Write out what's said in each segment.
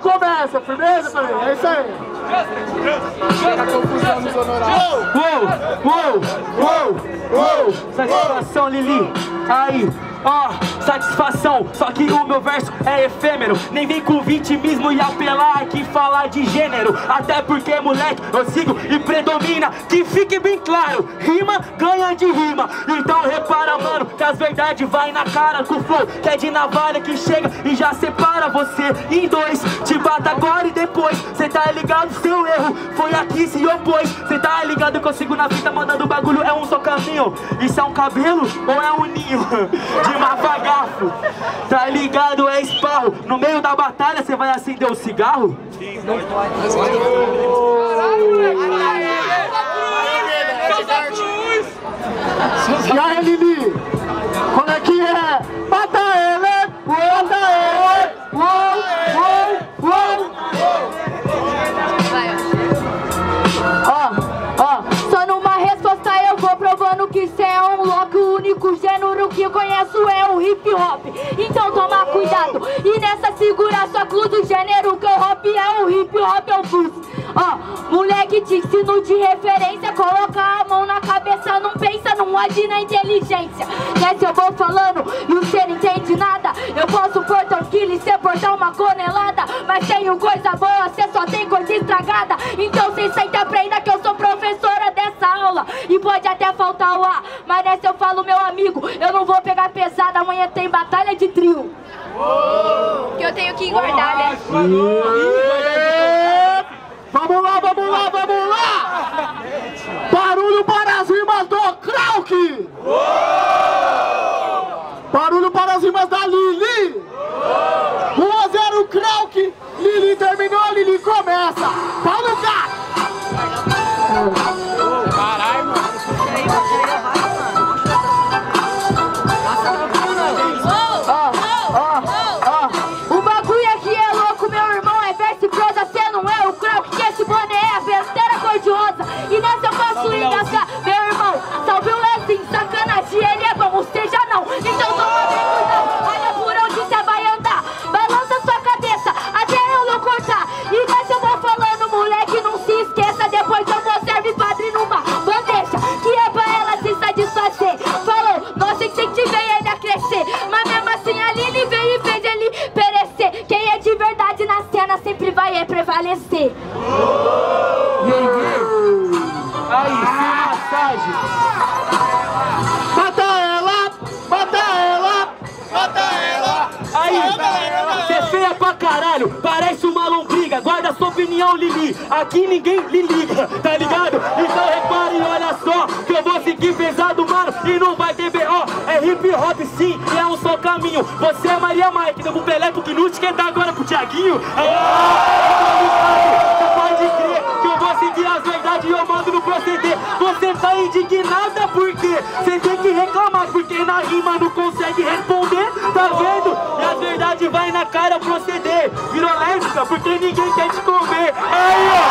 Começa, firmeza, família? É isso aí. Uou, uou, uou, uou, satisfação Lili, aí, ó, satisfação, só que o meu verso é efêmero, nem vem com vitimismo e apelar que falar de gênero, até porque moleque, eu sigo e predomina, que fique bem claro, rima ganha de rima, então repara mano, que as verdades vai na cara com flow, que é de navalha que chega e já separa você em dois, te bata agora e depois, cê tá ligado, seu erro foi aqui se opôs, cê tá ligado eu sigo na fita mandando bagulho, é um só caminho, isso é um cabelo ou é um ninho de mafagafo, tá ligado, é esparro, no meio da batalha cê vai acender o cigarro? E aí, Lili? Que conheço é o hip hop. Então toma cuidado. E nessa segura sua cruz, o gênero que eu hop é o hip hop, é o blues. Ó, moleque te ensino de referência. Coloca a mão na cabeça, não pensa, não age na inteligência. Né, se eu vou falando e você não entende nada, eu posso portar um quilo e cê portar uma conelada. Mas tenho coisa boa, cê só tem coisa estragada. Então cê senta aprenda que eu E pode até faltar o ar, mas nessa eu falo, meu amigo, eu não vou pegar pesado. Amanhã tem batalha de trio. Que eu tenho que engordar, né? Vamos lá, vamos lá, vamos lá! Barulho para as rimas do Krauk! Barulho para as rimas da Lili! 1 a 0 Krauk! Lili terminou, Lili começa! Paulo Gato! Feia pra caralho, parece uma lombriga. Guarda sua opinião, Lili. Aqui ninguém lhe liga, tá ligado? Então repare olha só, que eu vou seguir pesado, mano, e não vai ter B.O. É hip hop sim, e é um só caminho. Você é Maria Mike, deu pro Pelé, pro Knut, quem tá agora pro Thiaguinho? Você pode crer que eu vou seguir as verdades e eu mando no proceder. Você tá indignada por quê? Você reclamar, porque na rima não consegue responder, tá vendo? E as verdades vai na cara proceder. Virou lésbica porque ninguém quer te comer. Aí, ó.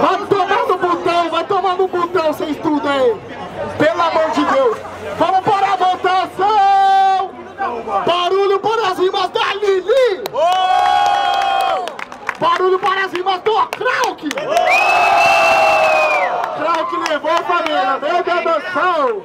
Vai tomar no botão, vai tomar no botão, vocês tudo aí. Pelo amor de Deus. Vamos para a votação. Barulho para as rimas da Lili. Barulho para as rimas do Krauk. Krauk levou a família, meu Deus do céu.